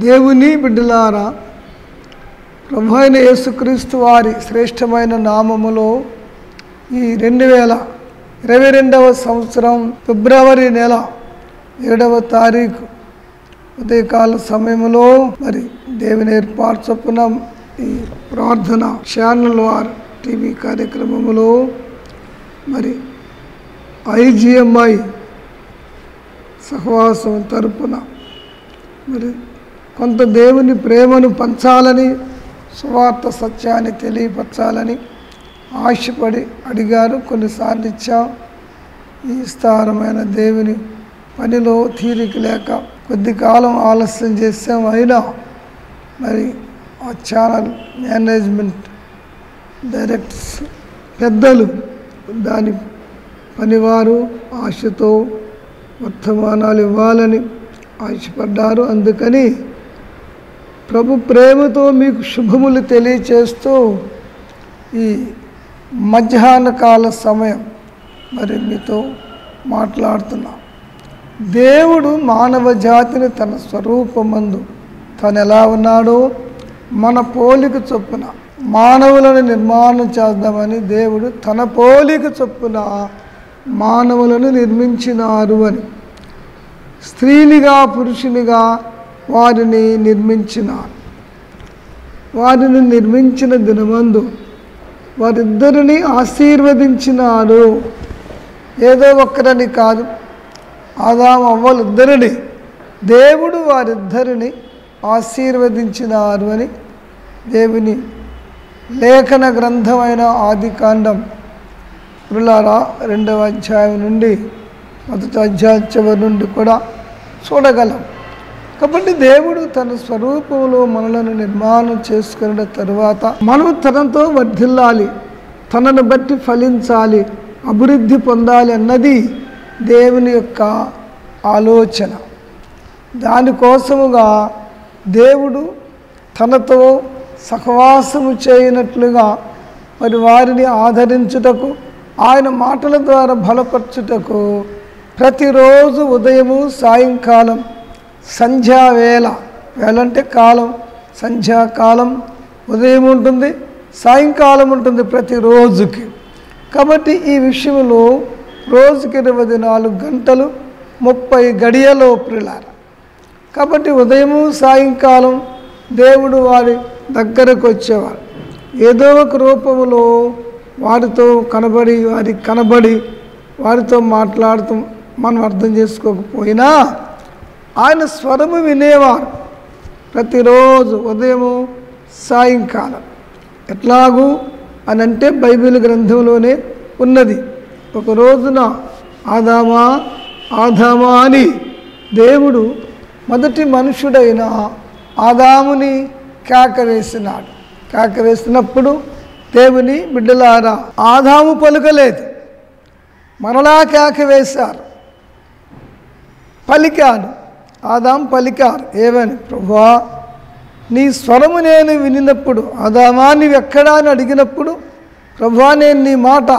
దేవుని బిడ్డలారా ప్రభు అయిన యేసుక్రీస్తు వారి శ్రేష్టమైన నామములో ఈ రెండు వేల ఇరవై రెండవ సంవత్సరం ఫిబ్రవరి నెల ఏడవ తారీఖు ఉదయకాల సమయంలో మరి దేవుని ఏర్పాటు చొప్పున ఈ ప్రార్థన ఛానల్ వారు టీవీ కార్యక్రమంలో మరి ఐజిఎంఐ సహవాసం తరపున మరి కొంత దేవుని ప్రేమను పంచాలని సువార్త సత్యాన్ని తెలియపరచాలని ఆశపడి అడిగారు కొన్నిసార్లు ఇచ్చాం. ఈ విస్తారమైన దేవుని పనిలో తీరిక లేక కొద్ది కాలం ఆలస్యం చేసాం అయినా మరి ఆ ఛానల్ మేనేజ్మెంట్ డైరెక్టర్స్ పెద్దలు దాని పనివారు ఆశతో వర్తమానాలు ఇవ్వాలని ఆశపడ్డారు. అందుకని ప్రభు ప్రేమతో మీకు శుభములు తెలియచేస్తూ ఈ మధ్యాహ్న కాల సమయం మరి మీతో మాట్లాడుతున్నా. దేవుడు మానవ జాతిని తన స్వరూపమందు తను ఎలా ఉన్నాడో మన పోలిక చొప్పున మానవులను నిర్మాణం చేద్దామని దేవుడు తన పోలిక చొప్పున మానవులను నిర్మించినారు అని. స్త్రీనిగా పురుషునిగా వారిని నిర్మించినాను వారిని నిర్మించిన దినమందు వారిద్దరిని ఆశీర్వదించినాడు ఏదో ఒక్కరని కాదు ఆదాం అవ్వలిద్దరిని దేవుడు వారిద్దరిని ఆశీర్వదించినారు అని దేవుని లేఖన గ్రంథమైన ఆది కాండం పురులారా రెండవ అధ్యాయం నుండి మొదటి అధ్యాయం చివరి నుండి కూడా చూడగలం. కాబట్టి దేవుడు తన స్వరూపంలో మనలను నిర్మాణం చేసుకున్న తర్వాత మనం తనతో వర్ధిల్లాలి తనను బట్టి ఫలించాలి అభివృద్ధి పొందాలి అన్నది దేవుని యొక్క ఆలోచన. దానికోసముగా దేవుడు తనతో సహవాసము చేయనట్లుగా మరి వారిని ఆదరించుటకు ఆయన మాటల ద్వారా బలపరచుటకు ప్రతిరోజు ఉదయము సాయంకాలం సంధ్యావేళ. వేళ అంటే కాలం సంధ్యాకాలం ఉదయం ఉంటుంది సాయంకాలం ఉంటుంది ప్రతిరోజుకి. కాబట్టి ఈ విషయంలో రోజుకి ఇరవై నాలుగు గంటలు ముప్పై గడియలో ప్రిలార. కాబట్టి ఉదయము సాయంకాలం దేవుడు వారి దగ్గరకు వచ్చేవారు. ఏదో ఒక రూపంలో వారితో కనబడి వారికి కనబడి వారితో మాట్లాడుతూ మనం అర్థం చేసుకోకపోయినా ఆయన స్వరము వినేవారు. ప్రతిరోజు ఉదయము సాయంకాలం. ఎట్లాగూ అని అంటే బైబిల్ గ్రంథంలోనే ఉన్నది. ఒక రోజున ఆదామా ఆదామా అని దేవుడు మొదటి మనుషుడైన ఆదాముని కేకవేసినాడు. కేకవేసినప్పుడు దేవుని బిడ్డలారా ఆదాము పలుకలేదు. మరలా కేక వేశారు ఆదాం పలికారు ఏమని? ప్రభువా నీ స్వరము నేను వినినప్పుడు ఆదామా నీవు ఎక్కడా అని అడిగినప్పుడు ప్రభువా నేను నీ మాట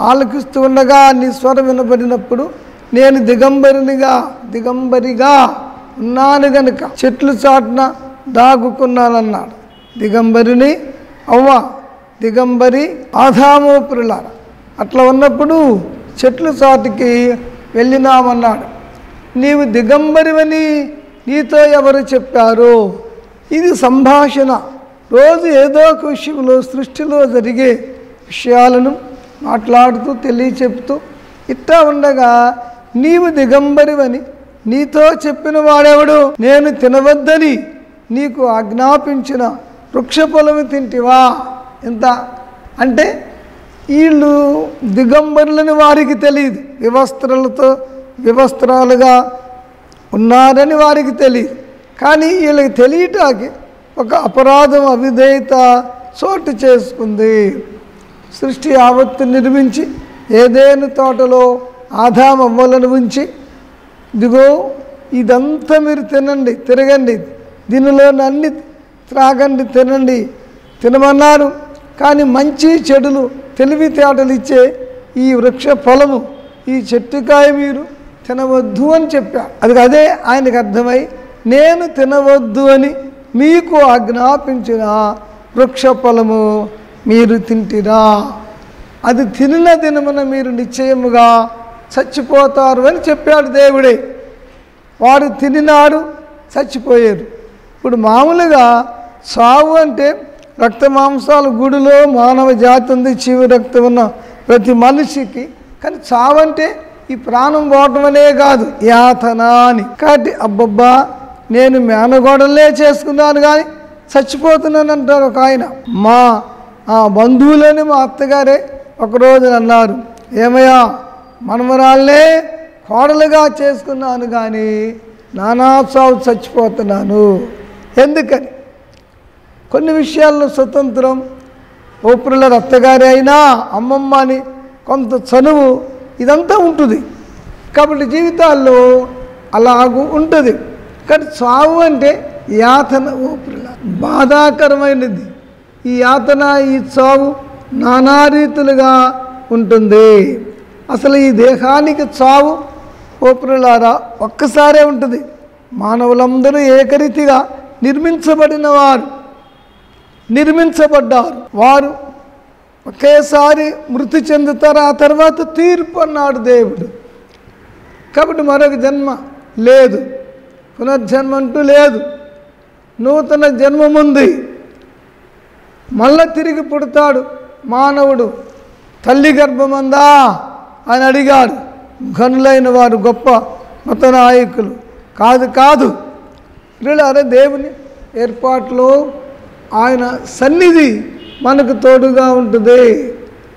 ఆలకిస్తూ ఉండగా నీ స్వరం వినబడినప్పుడు నేను దిగంబరినిగా దిగంబరిగా ఉన్నాను గనుక చెట్లు చాటున దాగుకున్నానన్నాడు. దిగంబరిని? అవ్వ దిగంబరి ఆదామోపురులార అట్లా ఉన్నప్పుడు చెట్లు చాటుకి వెళ్ళినామన్నాడు. నీవు దిగంబరివని నీతో ఎవరు చెప్పారు? ఇది సంభాషణ. రోజు ఏదో ఒక విషయంలో సృష్టిలో జరిగే విషయాలను మాట్లాడుతూ తెలియచెప్తూ ఇట్టా ఉండగా నీవు దిగంబరివని నీతో చెప్పిన వాడెవడు? నేను తినవద్దని నీకు ఆజ్ఞాపించిన వృక్ష పొలము తింటివా? ఎంత? అంటే వీళ్ళు దిగంబరులని వారికి తెలియదు. వివస్త్రలతో వివస్త్రాలుగా ఉన్నారని వారికి తెలియదు. కానీ వీళ్ళకి తెలియటానికి ఒక అపరాధం అవిధేయత చోటు చేసుకుంది. సృష్టి ఆవత్తు నిర్మించి ఏదేను తోటలో ఆదామవ్వలను ఉంచి ఇదిగో ఇదంతా మీరు తినండి తిరగండి దీనిలో అన్ని త్రాగండి తినండి తినమన్నారు. కానీ మంచి చెడులు తెలివితేటలు ఇచ్చే ఈ వృక్ష ఫలము ఈ చెట్టుకాయ మీరు తినవద్దు అని చెప్పా. అది అదే ఆయనకు అర్థమై నేను తినవద్దు అని మీకు ఆజ్ఞాపించిన వృక్ష ఫలము మీరు తింటిరా. అది తినిన దినమున మీరు నిశ్చయముగా చచ్చిపోతారు అని చెప్పాడు దేవుడే. వాడు తినినాడు చచ్చిపోయారు ఇప్పుడు మామూలుగా సావు అంటే రక్త మాంసాలు గుడిలో మానవ జాతి ఉంది చీవి రక్తం ఉన్న ప్రతి మనిషికి. కానీ చావంటే ఈ ప్రాణం పోవటమనే కాదు యాతన అని కాబట్టి అబ్బబ్బా నేను మేనగోడలే చేసుకున్నాను కానీ చచ్చిపోతున్నాను అంటారు ఒక ఆయన. మా ఆ బంధువులని మా అత్తగారే ఒకరోజు అన్నారు ఏమయ్యా మనమరాళ్ళే కోడలుగా చేసుకున్నాను కానీ నానా సాగు చచ్చిపోతున్నాను. ఎందుకని? కొన్ని విషయాల్లో స్వతంత్రం ఓపురుల అత్తగారి అయినా అమ్మమ్మ అని కొంత చనువు ఇదంతా ఉంటుంది. కాబట్టి జీవితాల్లో అలాగూ ఉంటుంది. కానీ చావు అంటే యాతన ఓపురుల బాధాకరమైనది. ఈ యాతన ఈ చావు నానా రీతులుగా ఉంటుంది. అసలు ఈ దేహానికి చావు ఓపురులారా ఒక్కసారే ఉంటుంది. మానవులందరూ ఏకరీతిగా నిర్మించబడిన వారు నిర్మించబడ్డారు. వారు ఒకేసారి మృతి చెందుతారు. ఆ తర్వాత తీర్పు అన్నాడు దేవుడు. కాబట్టి మరొక జన్మ లేదు. పునర్జన్మ అంటూ లేదు. నూతన జన్మముంది మళ్ళా తిరిగి పుడతాడు మానవుడు. తల్లి గర్భమందా అని అడిగాడు. ఘనులైన వారు గొప్ప మత నాయకులు. కాదు కాదు. అరే దేవుని ఏర్పాట్లో ఆయన సన్నిధి మనకు తోడుగా ఉంటుంది.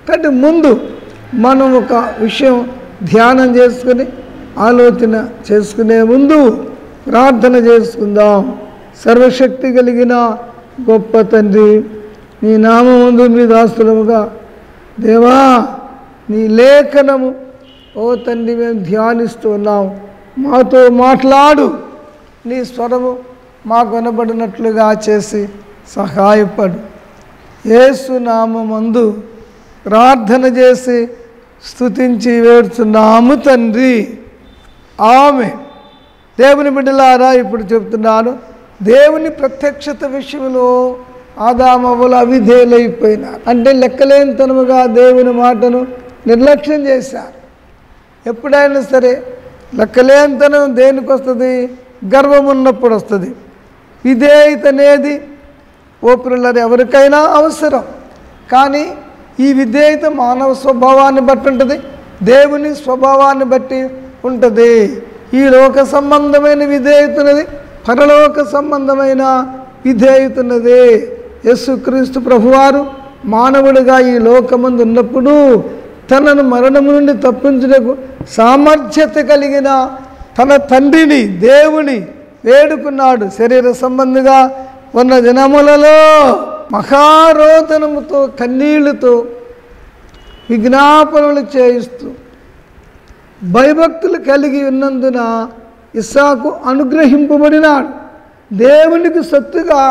కాబట్టి ముందు మనం ఒక విషయం ధ్యానం చేసుకుని ఆలోచన చేసుకునే ముందు ప్రార్థన చేసుకుందాం. సర్వశక్తి కలిగిన గొప్ప తండ్రి నీ నామందు మీ దాస్తులముగా దేవా నీ లేఖనము ఓ తండ్రి మేము ధ్యానిస్తూ ఉన్నాం. మాతో మాట్లాడు. నీ స్వరము మాకు వినబడినట్లుగా చేసి సహాయపడు. ఏసునామందు ప్రార్థన చేసి స్థుతించి వేడుచున్నాము తండ్రి. ఆమె దేవుని బిడ్డలారా ఇప్పుడు చెప్తున్నాను దేవుని ప్రత్యక్షత విషయంలో ఆదామవులు అవిధేయులైపోయినారు. అంటే లెక్కలేనితనముగా దేవుని మాటను నిర్లక్ష్యం చేశారు. ఎప్పుడైనా సరే లెక్కలేనితనం దేనికి వస్తుంది గర్వం ఉన్నప్పుడు వస్తుంది విధేయత అనేది ఓపెనర్ ఎవరికైనా అవసరం. కానీ ఈ విధేయత మానవ స్వభావాన్ని బట్టి ఉంటుంది దేవుని స్వభావాన్ని బట్టి ఉంటుంది. ఈ లోక సంబంధమైన విధేయతున్నది పరలోక సంబంధమైన విధేయతున్నది యేసుక్రీస్తు ప్రభువారు మానవుడిగా ఈ లోకమందు ఉన్నప్పుడు తనను మరణము నుండి తప్పించుటకు సామర్థ్యత కలిగిన తన తండ్రిని దేవుని వేడుకున్నాడు. శరీర సంబంధిగా ఉన్న దినములలో మహారోదనముతో కన్నీళ్ళతో విజ్ఞాపనలు చేయిస్తూ భయభక్తులు కలిగి ఉన్నందున ఇస్సాకు అనుగ్రహింపబడినాడు. దేవునికి సొత్తుగా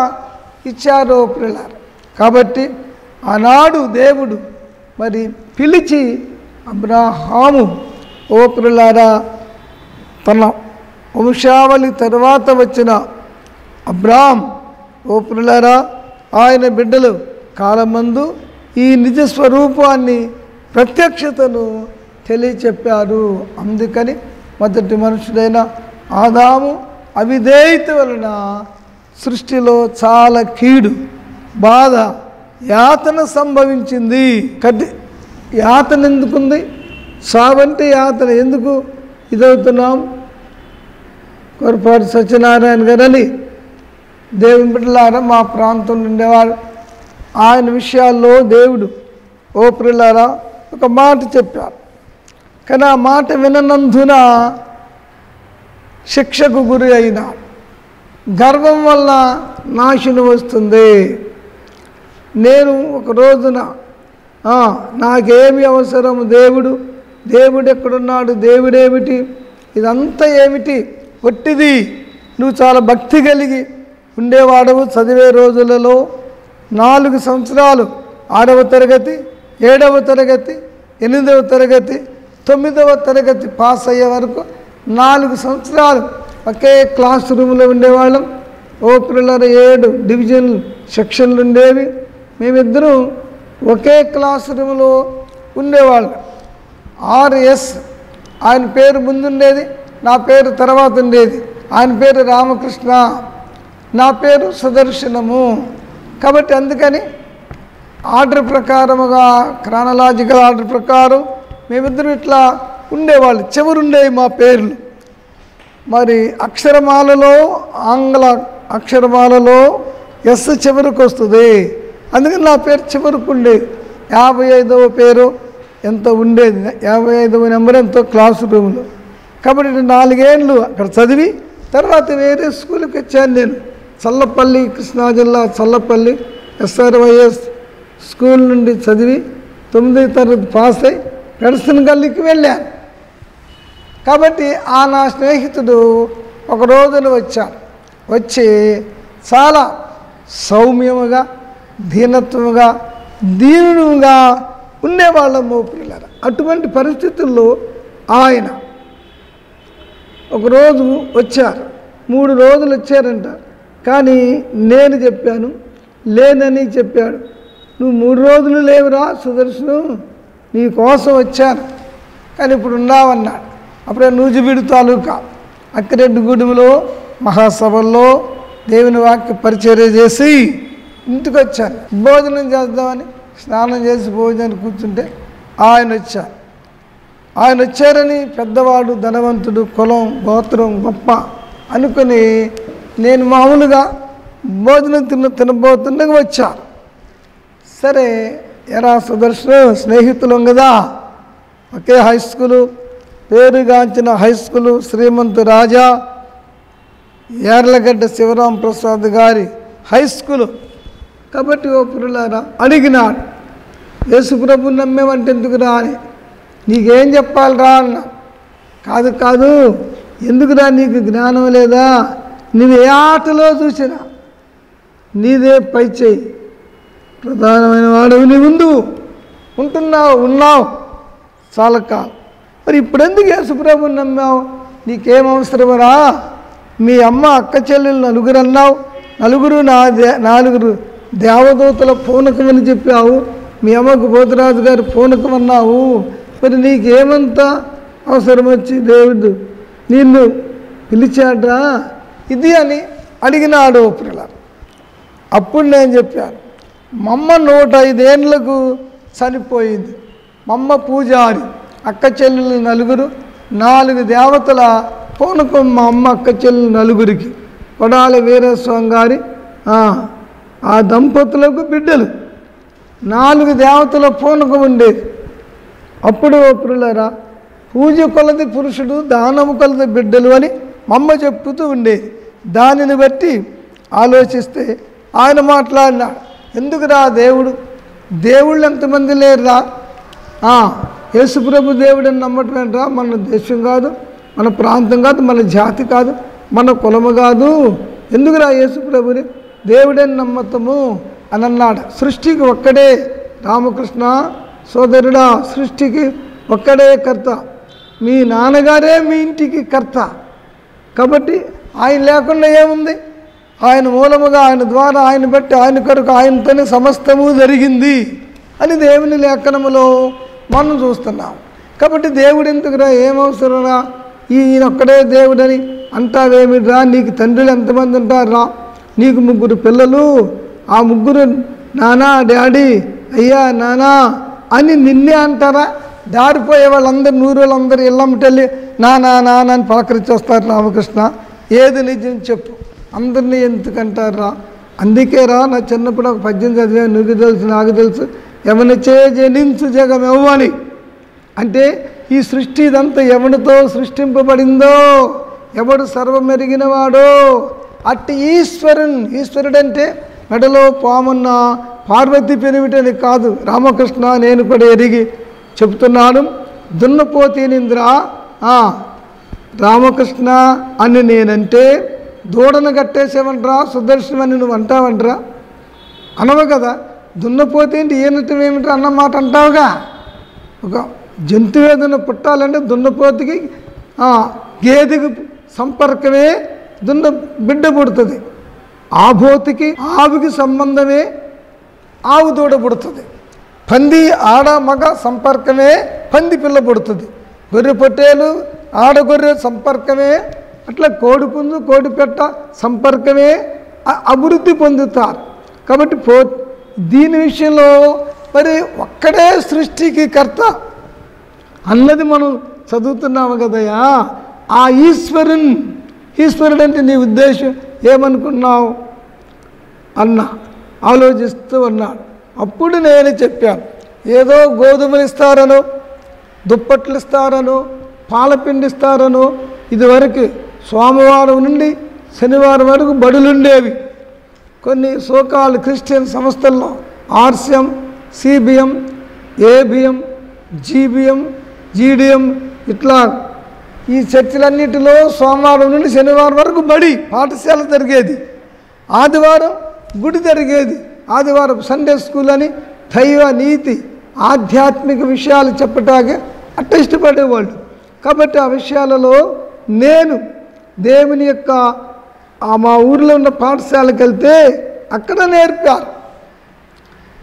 ఇచ్చారో పిల్లలు. కాబట్టి ఆనాడు దేవుడు మరి పిలిచి అబ్రాహాము ఓ పిల్లారా తన వంశావళి తర్వాత వచ్చిన అబ్రాహం ఓ పిల్లారా ఆయన బిడ్డలు కాలమందు ఈ నిజ స్వరూపాన్ని ప్రత్యక్షతను తెలియచెప్పారు. అందుకని మొదటి మనుషుడైన ఆదాము అవిధేయత వలన సృష్టిలో చాలా కీడు బాధ యాతన సంభవించింది. కది యాతన ఎందుకుంది? సావంటే యాతన ఎందుకు ఇదవుతున్నాం? కొరపాటి సత్యనారాయణ గారని దేవుని బిడ్డలారా మా ప్రాంతం ఉండేవాడు ఆయన విషయాల్లో దేవుడు ఓ పిల్లారా ఒక మాట చెప్పారు. కానీ ఆ మాట విననందున శిక్షకు గురి అయినా గర్వం వల్ల నాశనం వస్తుంది. నేను ఒక రోజున నాకేమి అవసరం దేవుడు? దేవుడు ఎక్కడున్నాడు? దేవుడేమిటి? ఇదంతా ఏమిటి? ఒట్టిది. నువ్వు చాలా భక్తి కలిగి ఉండేవాడవు చదివే రోజులలో నాలుగు సంవత్సరాలు ఆరవ తరగతి ఏడవ తరగతి ఎనిమిదవ తరగతి తొమ్మిదవ తరగతి పాస్ అయ్యే వరకు నాలుగు సంవత్సరాలు ఒకే క్లాస్ రూమ్లో ఉండేవాళ్ళం. ఓ ఏడు డివిజన్ సెక్షన్లు ఉండేవి. మేమిద్దరం ఒకే క్లాస్ రూమ్లో ఉండేవాళ్ళం. ఆర్ఎస్ ఆయన పేరు ముందుండేది నా పేరు తర్వాత ఉండేది. ఆయన పేరు రామకృష్ణ. నా పేరు సుదర్శనము. కాబట్టి అందుకని ఆర్డర్ ప్రకారముగా క్రానలాజికల్ ఆర్డర్ ప్రకారం మేమిద్దరం ఇట్లా ఉండేవాళ్ళు. చివరుండేవి మా పేర్లు. మరి అక్షరమాలలో ఆంగ్ల అక్షరమాలలో ఎస్ చివరికి వస్తుంది. అందుకని నా పేరు చివరికి ఉండేది. యాభై ఐదవ పేరు ఎంత ఉండేది? యాభై ఐదవ నెంబర్ ఎంతో క్లాస్ రూమ్లో. కాబట్టి నాలుగేళ్ళు అక్కడ చదివి తర్వాత వేరే స్కూల్కి వచ్చాను నేను. చల్లపల్లి కృష్ణా జిల్లా చల్లపల్లి ఎస్ఆర్వైఎస్ స్కూల్ నుండి చదివి తొమ్మిది తరగతి పాస్ అయి పెడసన్ గల్లీకి వెళ్ళాను. కాబట్టి ఆ నా స్నేహితుడు ఒక రోజున వచ్చాడు. వచ్చి చాలా సౌమ్యముగా దీనత్వముగా దీనుడుగా ఉండేవాళ్ళం పిల్లలు అటువంటి పరిస్థితుల్లో ఆయన ఒకరోజు వచ్చారు. మూడు రోజులు వచ్చారంట కానీ నేను చెప్పాను లేనని చెప్పాడు. నువ్వు మూడు రోజులు లేవురా సుదర్శను నీ కోసం వచ్చాను. కానీ ఇప్పుడు ఉన్నావన్నాడు. అప్పుడే నూజిబీడు తాలూకా అక్కిరెడ్డిగూడెంలో మహాసభల్లో దేవుని వాక్య పరిచర్య చేసి ఇంటికి వచ్చాను భోజనం చేద్దామని స్నానం చేసి భోజనానికి కూర్చుంటే ఆయన వచ్చారు. ఆయన వచ్చారని పెద్దవాడు ధనవంతుడు కులం గోత్రం గొప్ప అనుకుని నేను మామూలుగా భోజనం తిన్న తినబోతుండగా వచ్చాను సరే ఎరా సుదర్శన స్నేహితులం కదా. ఒకే హై స్కూలు పేరుగాంచిన హై స్కూలు శ్రీమంతు రాజా యార్లగడ్డ శివరాం ప్రసాద్ గారి హై స్కూలు. కాబట్టి ఓ పురులారా అడిగినాడు యేసుప్రభు నమ్మేమంటే ఎందుకురా అని. నీకేం చెప్పాలిరా అన్న. కాదు కాదు ఎందుకురా నీకు జ్ఞానం లేదా? నువ్వు ఏ ఆటలో చూసినా నీదే పై చేయి. ప్రధానమైన వాడవి నీ ముందు. ఉంటున్నావు ఉన్నావు. చాలా కాలం మరి ఇప్పుడెందుకు యేసుప్రభుని నమ్మావు? నీకేం అవసరమరా? మీ అమ్మ అక్క చెల్లెలు నలుగురు అన్నావు. నలుగురు నా దే నాలుగురు దేవదూతల పూనకమని చెప్పావు. మీ అమ్మకు పోతురాజు గారి పూనకం అన్నావు మరి నీకేమంత అవసరం వచ్చి దేవుడు నిన్ను పిలిచాడ్రా? ఇది అని అడిగినాడు పిల్ల అప్పుడు నేను చెప్పాను మమ్మ నూట ఐదేండ్లకు చనిపోయింది. మమ్మ పూజారి అక్క చెల్లెలు నలుగురు నాలుగు దేవతల పూనకం మా అమ్మ అక్క చెల్లెలు నలుగురికి కొడాలి వీరస్వామి గారి ఆ, దంపతులకు బిడ్డలు. నాలుగు దేవతల పూనకం ఉండేది. అప్పుడు పిల్లరా పూజ కొలది పురుషుడు దానము కొలది బిడ్డలు అని మమ్మ చెప్పుతూ ఉండేది దానిని బట్టి ఆలోచిస్తే ఆయన మాట్లాడినాడు. ఎందుకురా దేవుడు? దేవుళ్ళు ఎంతమంది లేరురా? ఆ, యేసుప్రభు దేవుడిని నమ్మటం ఏంట్రా? మన దేశం కాదు మన ప్రాంతం కాదు మన జాతి కాదు మన కులము కాదు. ఎందుకురా యేసుప్రభుని దేవుడని నమ్మతము? అని అన్నాడు. సృష్టికి ఒక్కడే రామకృష్ణ సోదరుడా. సృష్టికి ఒక్కడే కర్త. మీ నాన్నగారే మీ ఇంటికి కర్త. కాబట్టి ఆయన లేకుండా ఏముంది? ఆయన మూలముగా ఆయన ద్వారా ఆయన బట్టి ఆయన కొరకు ఆయనతోనే సమస్తము జరిగింది అని దేవుని లేఖనములో మనం చూస్తున్నాం. కాబట్టి దేవుడు ఎందుకురా? ఏమవసరంరా ఈయన ఒక్కడే దేవుడని అంటావేమిరా నీకు తండ్రులు ఎంతమంది ఉంటారా నీకు ముగ్గురు పిల్లలు ఆ ముగ్గురు నానా డాడీ అయ్యా నానా అని నిన్నే అంటారా? దారిపోయే వాళ్ళందరూ నూరు వాళ్ళందరూ ఇళ్ళమ్మటెళ్ళి నానా నాన్న అని పలకరించేస్తారు రామకృష్ణ. ఏది నిజం చెప్పు. అందరినీ ఎందుకంటారా అందుకే రా నా చిన్నప్పుడు ఒక పద్యం చదివా నువ్వు తెలుసు నాకు తెలుసు. ఎవరిచే జనించు జగం ఎవ్వని. అంటే ఈ సృష్టి ఇదంతా ఎవరితో సృష్టింపబడిందో? ఎవడు సర్వమెరిగినవాడో? అట్టి ఈశ్వరున్ ఈశ్వరుడంటే మెడలో పామున్న పార్వతి పెనిమిటని కాదు రామకృష్ణ. నేను కూడా ఎరిగి చెప్తున్నాను దున్నపోతేనింద్ర రామకృష్ణ అని నేనంటే దూడను కట్టేసేవంటరా సుదర్శనమని నువ్వు అంటావంట్రా? అనవు కదా దున్నపోతే ఏంటి ఏనటం ఏమిటి అన్న మాట అంటావుగా? ఒక జంతువు ఏదైనా పుట్టాలంటే దున్నపోతికి గేదెకి సంపర్కమే దున్న బిడ్డ పుడుతుంది. ఆబోతికి ఆవుకి సంబంధమే ఆవు దూడ పుడుతుంది. పంది ఆడ మగ సంపర్కమే పంది పిల్ల పుడుతుంది. గొర్రె పొట్టేలు ఆడ గొర్రె సంపర్కమే అట్లా కోడి పుంజు కోడి పెట్ట సంపర్కమే అభివృద్ధి పొందుతారు. కాబట్టి పో దీని విషయంలో మరి ఒక్కడే సృష్టికి కర్త. అన్నది మనం చదువుతున్నాము కదయా ఆ ఈశ్వరున్ ఈశ్వరుడు అంటే నీ ఉద్దేశం ఏమనుకున్నావు? అన్న ఆలోచిస్తూ ఉన్నాడు. అప్పుడు నేను చెప్పాను ఏదో గోధుమలు ఇస్తారనో దుప్పట్లు ఇస్తారనో పాలపిండి ఇస్తారను ఇదివరకు సోమవారం నుండి శనివారం వరకు బడులుండేవి. కొన్ని సోకాలు క్రిస్టియన్ సంస్థల్లో RCM CBM ABM GBM GDM ఇట్లా ఈ చర్చిలన్నిటిలో సోమవారం నుండి శనివారం వరకు బడి పాఠశాల జరిగేది. ఆదివారం గుడి జరిగేది. ఆదివారం సండే స్కూల్ అని దైవ నీతి ఆధ్యాత్మిక విషయాలు చెప్పటానికి అట్ట ఇష్టపడేవాళ్ళు కాబట్టి ఆ విషయాలలో నేను దేవుని యొక్క మా ఊర్లో ఉన్న పాఠశాలకు వెళ్తే అక్కడ నేర్పారు.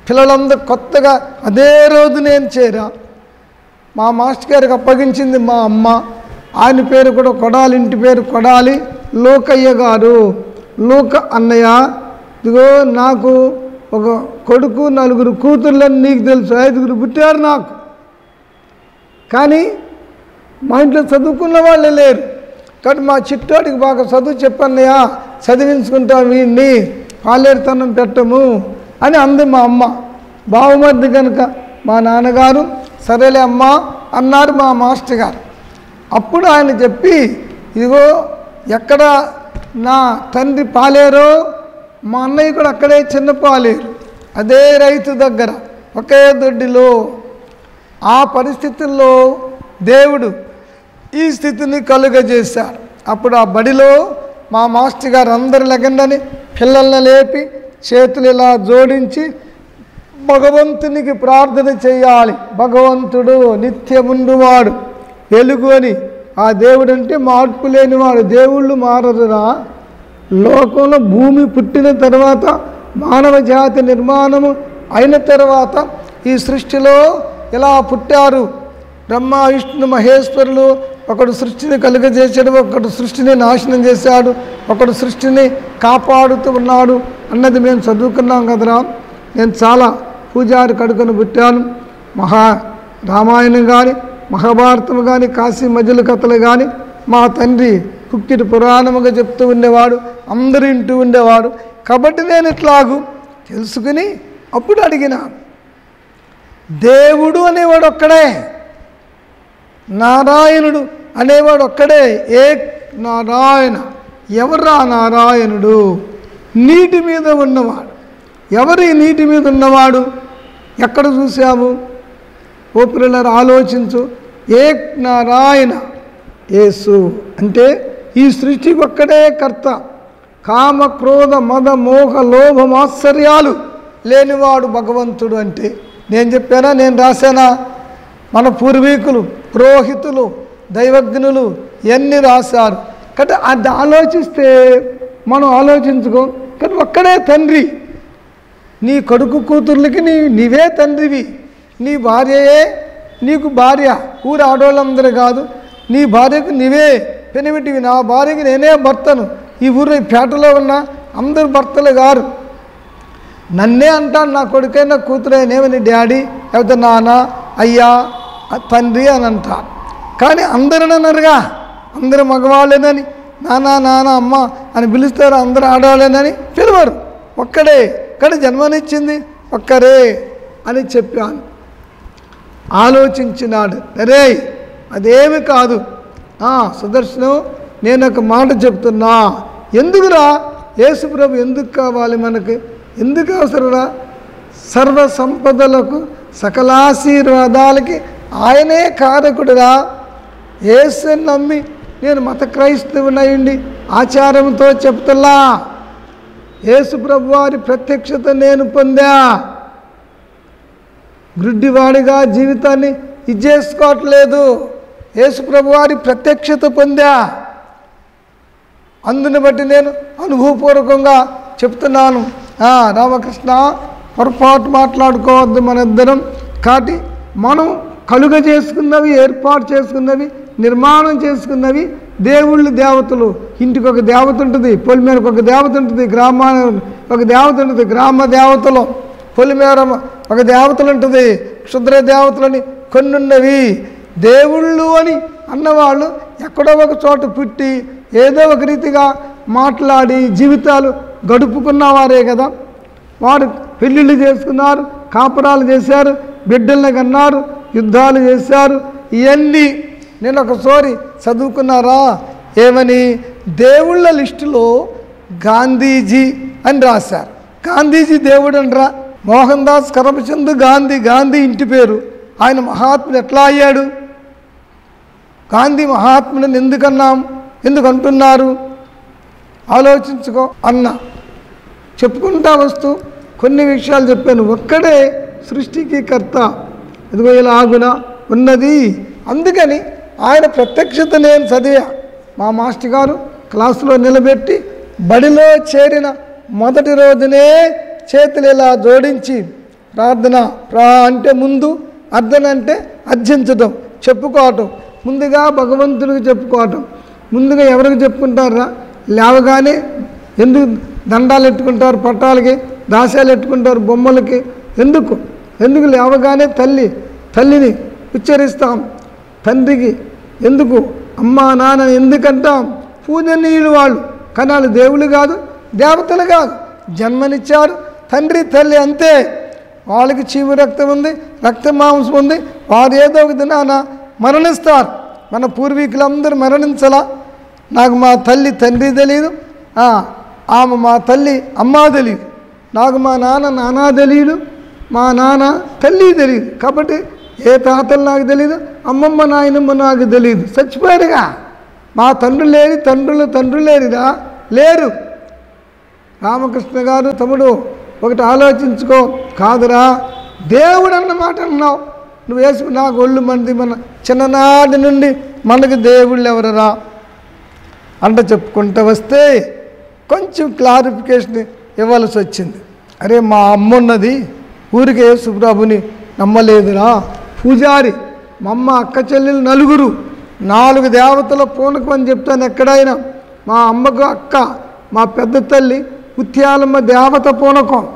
పిల్లలందరూ కొత్తగా అదే రోజు నేను చేరా. మా మాస్టర్ గారికి అప్పగించింది మా అమ్మ. ఆయన పేరు కూడా కొడాలి ఇంటి పేరు కొడాలి. లోకయ్య గారు లోక అన్నయ్య ఇదిగో నాకు ఒక కొడుకు నలుగురు కూతుర్లని నీకు తెలుసు ఐదుగురు పుట్టారు నాకు. కానీ మా ఇంట్లో చదువుకున్న వాళ్ళే లేరు. కాబట్టి మా చిట్టోడికి బాగా చదువు చెప్పన్నయ్యా చదివించుకుంటాం వీడిని పాలేరుతనం పెట్టము అని అంది మా అమ్మ. బావమర్ది కనుక మా నాన్నగారు సరేలే అమ్మా అన్నారు మా మాస్టర్ గారు. అప్పుడు ఆయన చెప్పి ఇదిగో ఎక్కడ నా తండ్రి పాలేరో మా అన్నయ్య కూడా అక్కడే చిన్నపాలేరు. అదే రైతు దగ్గర ఒకే దొడ్డిలో. ఆ పరిస్థితుల్లో దేవుడు ఈ స్థితిని కలుగజేశాడు. అప్పుడు ఆ బడిలో మా మాస్టర్ గారు అందరు లెగండని పిల్లల్ని లేపి చేతులు ఇలా జోడించి భగవంతునికి ప్రార్థన చేయాలి. భగవంతుడు నిత్యముండువాడు. వెలుగు అని. ఆ దేవుడు అంటే మార్పు లేనివాడు. దేవుళ్ళు మారరురా. లోకంలో భూమి పుట్టిన తర్వాత మానవ జాతి నిర్మాణము అయిన తర్వాత ఈ సృష్టిలో ఎలా పుట్టారు? బ్రహ్మ విష్ణు మహేశ్వరులు ఒకడు సృష్టిని కలుగజేశాడు ఒకడు సృష్టిని నాశనం చేశాడు ఒకడు సృష్టిని కాపాడుతూ ఉన్నాడు అన్నది మేము చదువుకున్నాం కదరా. నేను చాలా పూజారి కడుకుని పుట్టాను. మహా రామాయణం కానీ మహాభారతం కానీ కాశీ మధ్యల కథలు కానీ మా తండ్రి కుక్కిటి పురాణముగా చెప్తూ ఉండేవాడు అందరూ ఇంటూ ఉండేవాడు. కాబట్టి నేను ఇట్లాగు తెలుసుకుని అప్పుడు అడిగినాను దేవుడు అనేవాడు ఒక్కడే నారాయణుడు అనేవాడు ఒక్కడే ఏ నారాయణ ఎవరా నారాయణుడు? నీటి మీద ఉన్నవాడు. ఎవరి నీటి మీద ఉన్నవాడు? ఎక్కడ చూసాము ఓ పిల్లలు ఆలోచించు. ఏ నారాయణ యేసు. అంటే ఈ సృష్టి ఒక్కడే కర్త. కామ క్రోధ మద మోహ లోభం ఆశ్చర్యాలు లేనివాడు భగవంతుడు అంటే. నేను చెప్పానా? నేను రాశానా? మన పూర్వీకులు పురోహితులు దైవజ్ఞులు ఎన్ని రాశారు? కాబట్టి అది ఆలోచిస్తే మనం ఆలోచించుకో. కానీ ఒక్కడే తండ్రి. నీ కొడుకు కూతుర్లకి నీ నీవే తండ్రివి. నీ భార్యయే నీకు భార్య. ఊరు ఆడవాళ్ళందరూ కాదు. నీ భార్యకు నీవే పెనిమిటివి నా భార్యకి నేనే భర్తను. ఈ ఊరు ఈ పేటలో ఉన్న అందరు భర్తలు గారు. నన్నే అంటాను నా కొడుకైనా కూతురైనేమని డాడీ లేకపోతే నాన్న అయ్యా తండ్రి అని అంటారు కానీ అందరూ అన్నారుగా అందరు మగవాళ్ళేనని నాన్న నాన్న అమ్మ అని పిలుస్తారు అందరూ ఆడవాళ్ళేనని పిలవరు. ఒక్కడే ఇక్కడ జన్మనిచ్చింది ఒక్కరే అని చెప్పాను. ఆలోచించినాడు. అరే అదేమి కాదు. సుదర్శనం నేను ఒక మాట చెప్తున్నా. ఎందుకురా? యేసుప్రభు ఎందుకు కావాలి మనకి? ఎందుకు అవసరరా? సర్వ సంపదలకు సకలాశీర్వాదాలకి ఆయనే కారకుడురా. ఏసుని నమ్మి నేను మత క్రైస్తవునయ్యండి ఆచారంతో చెప్తున్నా. యేసు వారి ప్రత్యక్షత నేను పొందా. గ్రుడ్డివాడిగా జీవితాన్ని ఇచ్చేసుకోవట్లేదు చేసుకోవట్లేదు వారి ప్రత్యక్షత పొందా. అందుని బట్టి నేను అనుభవపూర్వకంగా చెప్తున్నాను. రామకృష్ణ పొరపాటు మాట్లాడుకోవద్దు మన ఇద్దరం కాబట్టి మనం కలుగ చేసుకున్నవి ఏర్పాటు చేసుకున్నవి నిర్మాణం చేసుకున్నవి దేవుళ్ళు దేవతలు. ఇంటికి ఒక దేవత ఉంటుంది పొలిమేరకు ఒక దేవత ఉంటుంది గ్రామా ఒక దేవత ఉంటుంది గ్రామ దేవతలు. పొలిమేర ఒక దేవతలు ఉంటుంది క్షుద్ర దేవతలని కొన్ని ఉన్నవి దేవుళ్ళు అని అన్నవాళ్ళు ఎక్కడో ఒక చోట పుట్టి ఏదో ఒక రీతిగా మాట్లాడి జీవితాలు గడుపుకున్నవారే కదా. వారు పెళ్ళిళ్ళు చేసుకున్నారు కాపురాలు చేశారు బిడ్డల్ని కన్నారు యుద్ధాలు చేశారు ఇవన్నీ నేను ఒకసారి చదువుకున్నారా? ఏమని? దేవుళ్ళ లిస్టులో గాంధీజీ అని రాశారు. గాంధీజీ దేవుడు అనరా? మోహన్ దాస్ కరమచంద్ గాంధీ గాంధీ ఇంటి పేరు. ఆయన మహాత్ముడు ఎట్లా అయ్యాడు? గాంధీ మహాత్ములను ఎందుకన్నాం? ఎందుకు అంటున్నారు ఆలోచించుకో అన్న. చెప్పుకుంటా వస్తూ కొన్ని విషయాలు చెప్పాను. ఒక్కడే సృష్టికి కర్త. ఇదిగో ఇలా ఆగున ఉన్నది. అందుకని ఆయన ప్రత్యక్షత నేను చదివా. మా మాస్టర్ గారు క్లాసులో నిలబెట్టి బడిలో చేరిన మొదటి రోజునే చేతులు ఇలా జోడించి ప్రార్థన ప్రా అంటే ముందు అర్థన అంటే అర్జించడం చెప్పుకోవటం. ముందుగా భగవంతుడికి చెప్పుకోవటం. ముందుగా ఎవరికి చెప్పుకుంటారా లేవగానే ఎందుకు దండాలు ఎట్టుకుంటారు? పట్టాలకి దాసాలు ఎట్టుకుంటారు? బొమ్మలకి ఎందుకు? ఎందుకు లేవగానే తల్లి తల్లిని ఉచ్చరిస్తాం? తండ్రికి ఎందుకు? అమ్మా నాన్న ఎందుకంటాం? పూజనీయులు వాళ్ళు. కానీ వాళ్ళు దేవుళ్ళు కాదు దేవతలు కాదు. జన్మనిచ్చారు తండ్రి తల్లి అంతే. వాళ్ళకి చీము రక్తం ఉంది రక్త మాంసం ఉంది. వారు ఏదో ఒక దినాన మరణిస్తారు. మన పూర్వీకులందరూ మరణించలా. నాకు మా తల్లి తండ్రి తెలియదు ఆమె మా తల్లి అమ్మ తెలియదు నాకు మా నాన్న నానా తెలియదు మా నాన్న తల్లి తెలియదు కాబట్టి ఏ తాతలు నాకు తెలియదు అమ్మమ్మ నాయనమ్మ నాకు తెలియదు చచ్చిపోయారుగా మా తండ్రి లేని తండ్రులు తండ్రులు లేరుగా లేరు. రామకృష్ణ గారు తమ్ముడు ఒకటి ఆలోచించుకో. కాదురా దేవుడు అన్నమాట అన్నావు. నువ్వు వేసుకు నాకు ఒళ్ళు మంది మన చిన్ననాటి నుండి మనకు దేవుళ్ళు ఎవరరా? అంట చెప్పుకుంటూ వస్తే కొంచెం క్లారిఫికేషన్ ఇవ్వాల్సి వచ్చింది. అరే మా అమ్మ ఉన్నది ఊరికే సుబ్రాబుని నమ్మలేదురా. పూజారి మా అమ్మ అక్క చెల్లెలు నలుగురు నాలుగు దేవతల పూనకం అని చెప్తాను ఎక్కడైనా. మా అమ్మకు అక్క మా పెద్ద తల్లి ఉత్యాలమ్మ దేవత పూనకం.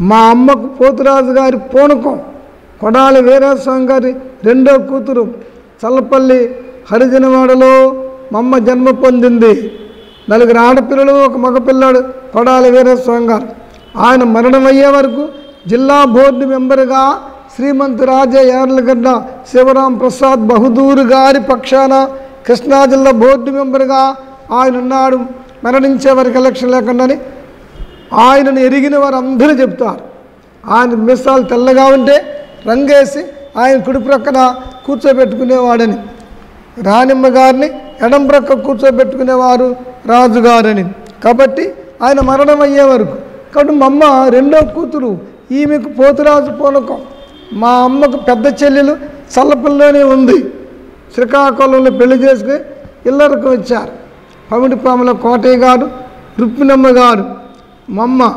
మా అమ్మకు పోతురాజు గారి పూనకం. కొడాలి వీరాస్వామి గారి రెండో కూతురు చల్లపల్లి హరిజనవాడలో మమ్మ జన్మ పొందింది. నలుగురు ఆడపిల్లలు ఒక మగపిల్లాడు కొడాలి వీరస్వామి గారు ఆయన మరణమయ్యే వరకు జిల్లా బోర్డు మెంబరుగా శ్రీమంత్ రాజా యార్లగడ్డ శివరాం ప్రసాద్ బహదూర్ గారి పక్షాన కృష్ణా జిల్లా బోర్డు మెంబరుగా ఆయన ఉన్నాడు. మరణించే వరకు ఎలక్షన్ లేకుండాని ఆయనను ఎరిగిన వారు అందరూ చెప్తారు ఆయన మిస్సాలు తెల్లగా ఉంటే రంగేసి ఆయన కుడి ప్రక్కన కూర్చోబెట్టుకునేవాడని. రాణిమ్మ గారిని ఎడం ప్రక్క కూర్చోబెట్టుకునేవారు రాజుగారని. కాబట్టి ఆయన మరణం అయ్యే వరకు కాబట్టి మా అమ్మ రెండో కూతురు ఈమెకు పోతురాజు పూనకం. మా అమ్మకు పెద్ద చెల్లెలు చల్లపల్లిలోనే ఉంది. శ్రీకాకుళంలో పెళ్ళి చేసుకుని ఇల్లరికి వచ్చారు. పమిడిపాముల కోటయ్య గారు రుప్పినమ్మ గారు. మా అమ్మ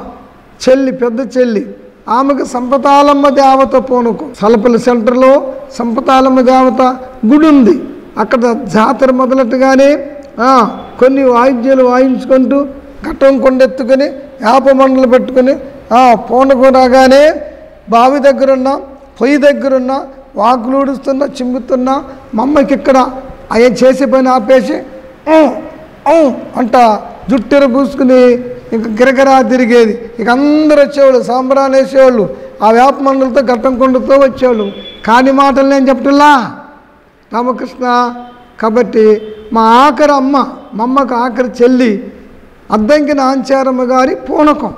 చెల్లి పెద్ద చెల్లి. ఆమెకు సంపతాలమ్మ దేవత పోనుకు. సలపల్లి సెంటర్లో సంపతాలమ్మ దేవత గుడి ఉంది. అక్కడ జాతర మొదలట్టుగానే కొన్ని వాయిద్యాలు వాయించుకుంటూ ఘట్టం కొండెత్తుకొని యాప మండలు పెట్టుకొని ఆ, రాగానే బావి దగ్గరున్న పొయ్యి దగ్గరున్న వాకులు ఊడుస్తున్నా చిమ్ముతున్నా మా అమ్మకి ఇక్కడ అయ్య చేసే పని ఆపేసి "ఊ, అంట జుట్టెర పూసుకుని ఇంక గిరగిరా తిరిగేది. ఇక అందరు వచ్చేవాళ్ళు సాంబ్రాలు వేసేవాళ్ళు ఆ వేప మండలతో ఘట్టం కొండతో వచ్చేవాళ్ళు. కాని మాటలు నేను చెప్పటల్లా రామకృష్ణ కాబట్టి మా ఆఖరి అమ్మ మా అమ్మకు ఆఖరి చెల్లి అద్దంకి నాంచారమ్మ గారి పూనకం.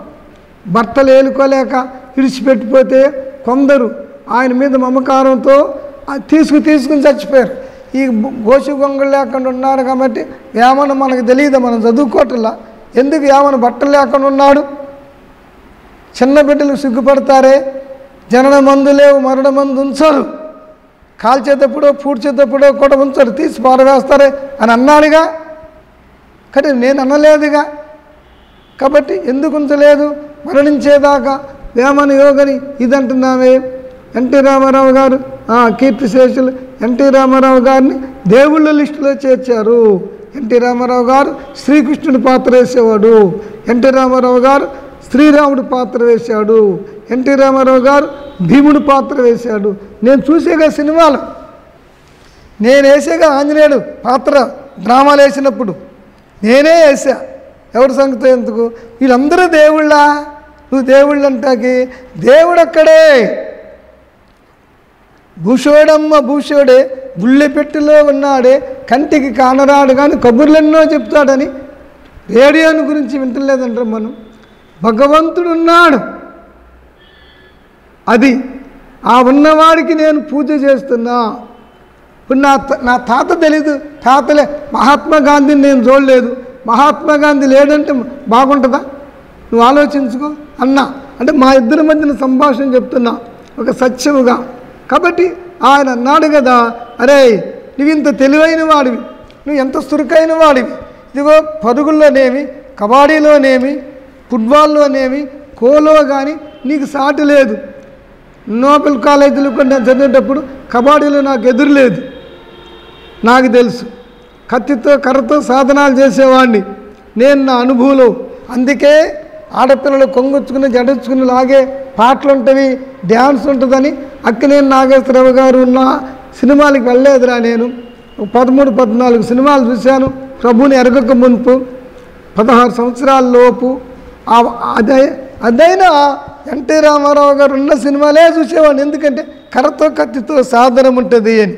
భర్తలు ఏలుకోలేక విడిచిపెట్టిపోతే కొందరు ఆయన మీద మమకారంతో తీసుకు తీసుకుని చచ్చిపోయారు. ఈ గోసి గొంగళ్ళు లేకుండా ఉన్నారు కాబట్టి ఏమన్నా మనకు తెలియదు? మనం చదువుకోవట్లా? ఎందుకు ఏమన్నా బట్టలు లేకుండా ఉన్నాడు చిన్న బిడ్డలు సిగ్గుపడతారే? జనన మందు లేవు మరణ మందు ఉంచరు. కాల్చేటప్పుడో పూడ్చేటప్పుడో కూడా ఉంచరు. తీసి పారవేస్తారే అని అన్నాడుగా? కానీ నేను అనలేదుగా కాబట్టి ఎందుకు ఉంచలేదు? మరణించేదాకా వేమన యోగని ఇదంటున్నామే ఎన్టీ రామారావు గారు కీర్తిశేషులు ఎన్టీ రామారావు గారిని దేవుళ్ళ లిస్టులో చేర్చారు. ఎన్టీ రామారావు గారు శ్రీకృష్ణుడి పాత్ర వేసేవాడు. ఎన్టీ రామారావు గారు శ్రీరాముడి పాత్ర వేశాడు. ఎన్టీ రామారావు గారు భీముడి పాత్ర వేశాడు. నేను చూసేగా సినిమాలు. నేను వేసేగా ఆంజనేయుడు పాత్ర డ్రామాలు వేసినప్పుడు నేనే వేసా ఎవరి సంగతి ఎందుకు? వీళ్ళందరూ దేవుళ్ళా? నువ్వు దేవుళ్ళంటాకి? దేవుడక్కడే. దేవుడు అక్కడే భూషోడమ్మ భూషోడే బుళ్ళెపెట్టులో ఉన్నాడే కంటికి కానరాడు కానీ కబుర్లెన్నో చెప్తాడని రేడియోని గురించి వింటలేదంటారు మనం. భగవంతుడు ఉన్నాడు అది ఆ ఉన్నవాడికి నేను పూజ చేస్తున్నా. ఇప్పుడు నా త- నా తాత తెలీదు. తాతలే మహాత్మా గాంధీని నేను చూడలేదు. మహాత్మా గాంధీ లేడంటే బాగుంటుందా? నువ్వు ఆలోచించుకో. అన్నా అంటే మా ఇద్దరి మధ్యన సంభాషణ చెప్తున్నా. ఒక సత్యముగా. కాబట్టి ఆయన అన్నాడు కదా అరే నువ్వు ఇంత తెలివైన వాడివి నువ్వు ఎంత చురుకైన వాడివి ఇదిగో పరుగుల్లోనేమి కబడ్డీలోనేమి ఫుట్బాల్లోనేమి కోలో కానీ నీకు సాటి లేదు. నోబెల్ కాలేజీలో కూడా నేను చదివేటప్పుడు కబడ్డీలో నాకు ఎదురు లేదు. నాకు తెలుసు కత్తితో కర్రతో సాధనాలు చేసేవాడిని. నేను నా అనుభవంలో అందుకే ఆడపిల్లలు కొంగొచ్చుకుని జడుచుకుని లాగే పాటలు ఉంటుంది డ్యాన్స్ ఉంటుందని అక్కినేని నాగేశ్వరరావు గారు ఉన్న సినిమాలకు వెళ్ళలేదురా నేను. పదమూడు పద్నాలుగు సినిమాలు చూశాను. ప్రభుని ఎరగక మునుపు పదహారు సంవత్సరాల లోపు అదే అదైనా ఎన్టీ రామారావు గారు ఉన్న సినిమాలే చూసేవాడిని. ఎందుకంటే కర్రతో కత్తితో సాధనం ఉంటుంది అని.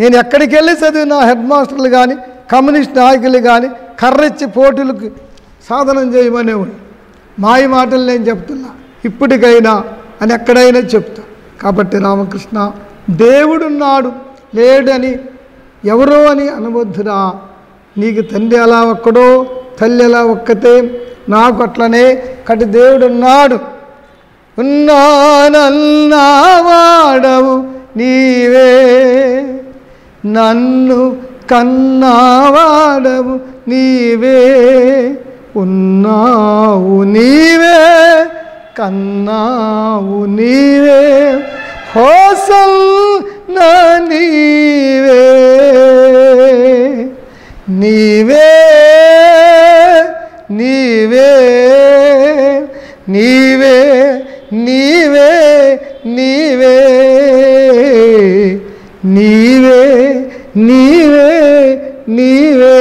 నేను ఎక్కడికి వెళ్ళి చదివిన హెడ్ మాస్టర్లు కానీ కమ్యూనిస్ట్ నాయకులు కానీ కర్రెచ్చి పోటీలకు సాధనం చేయమనేవాడు మాయ మాటలు నేను చెప్తున్నా. ఇప్పటికైనా అని ఎక్కడైనా చెప్తా. కాబట్టి రామకృష్ణ దేవుడున్నాడు లేడని ఎవరో అని అనవద్దురా. నీకు తండ్రి ఎలా ఒక్కడో తల్లి ఎలా ఒక్కతే నాకు అట్లనే కటి దేవుడున్నాడు. ఉన్నానన్నావాడవు నీవే. నన్ను కన్నావాడవు నీవే. ఉన్నావు నీవే కన్నావు నీవే హోసల్ నా నీవే నీవే నీవే నీవే నీవే నీవే నీవే నీవే నీవే